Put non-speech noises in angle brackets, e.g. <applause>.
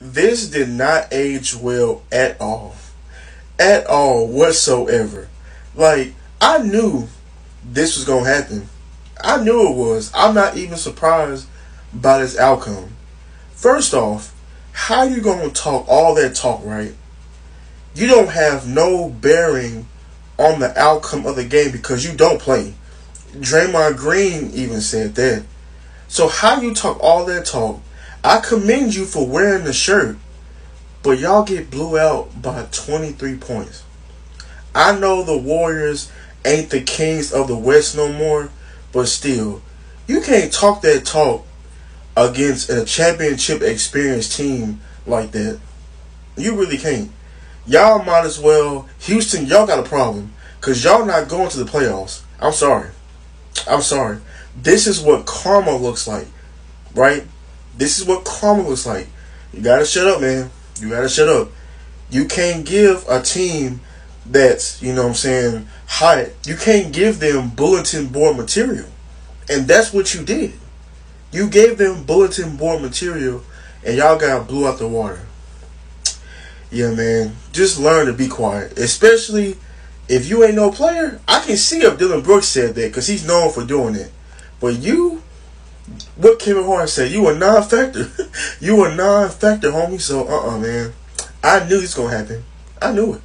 this did not age well at all. At all whatsoever. Like, I knew this was gonna happen. I knew it was. I'm not even surprised by this outcome. First off, how you gonna talk all that talk, right? You don't have no bearing on the outcome of the game because you don't play. Draymond Green even said that. So how you talk all that talk? I commend you for wearing the shirt, but y'all get blew out by 23 points. I know the Warriors ain't the kings of the West no more, but still, you can't talk that talk against a championship experienced team like that. You really can't. Y'all might as well, Houston, y'all got a problem. Because y'all not going to the playoffs. I'm sorry. I'm sorry. This is what karma looks like. Right? This is what karma looks like. You gotta shut up, man. You gotta shut up. You can't give a team that's, you know what I'm saying, hot. You can't give them bulletin board material. And that's what you did. You gave them bulletin board material and y'all got blew out the water. Yeah, man. Just learn to be quiet. Especially if you ain't no player. I can see if Dillon Brooks said that because he's known for doing it. But you, what Kevin Hart said, you a non-factor. <laughs> you a non-factor, homie. So, uh-uh, man. I knew this gonna happen. I knew it.